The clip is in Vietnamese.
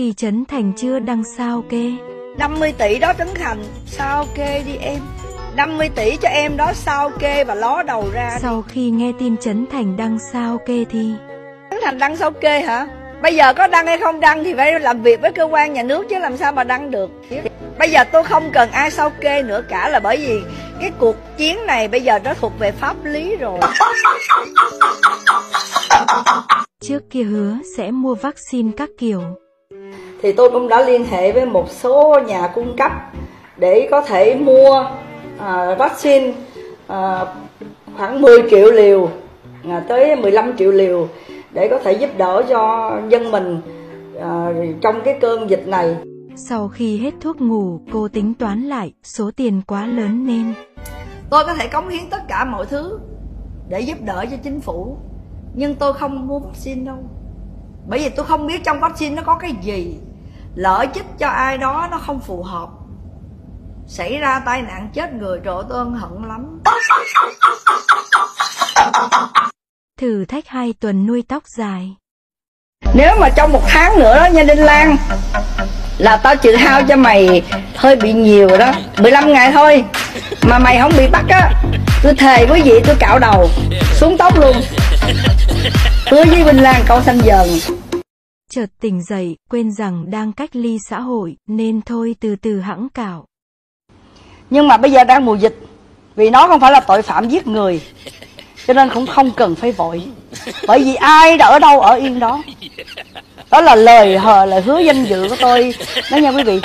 khi Trấn Thành chưa đăng sao kê. 50 tỷ đó Trấn Thành sao kê đi em? 50 tỷ cho em đó sao kê và ló đầu ra Sau khi nghe tin Trấn Thành đăng sao kê thì? Trấn Thành đăng sao kê hả? Bây giờ có đăng hay không đăng thì phải làm việc với cơ quan nhà nước chứ làm sao mà đăng được. Bây giờ tôi không cần ai sao kê nữa cả là bởi vì cái cuộc chiến này bây giờ nó thuộc về pháp lý rồi. Trước kia hứa sẽ mua vaccine các kiểu. Thì tôi cũng đã liên hệ với một số nhà cung cấp để có thể mua à, vaccine à, khoảng 10 triệu liều à, tới 15 triệu liều để có thể giúp đỡ cho dân mình à, trong cái cơn dịch này. Sau khi hết thuốc ngủ, cô tính toán lại, số tiền quá lớn nên Tôi có thể cống hiến tất cả mọi thứ để giúp đỡ cho chính phủ nhưng tôi không mua vaccine đâu bởi vì tôi không biết trong vaccine nó có cái gì lỡ chích cho ai đó nó không phù hợp. Xảy ra tai nạn chết người trời ơi, tôi ân hận lắm. Thử thách hai tuần nuôi tóc dài. nếu mà trong một tháng nữa đó nha Đinh Lan là tao trừ hao cho mày hơi bị nhiều rồi đó 15 ngày thôi. Mà mày không bị bắt á tôi thề quý vị tôi cạo đầu xuống tóc luôn. Hứa với Bình Lan câu xanh dần Chợt tỉnh dậy, quên rằng đang cách ly xã hội, nên thôi từ từ hãng cạo. nhưng mà bây giờ đang mùa dịch vì nó không phải là tội phạm giết người cho nên cũng không cần phải vội. Bởi vì ai đã ở đâu ở yên đó? Đó là lời hờ lời hứa danh dự của tôi. Đó nha quý vị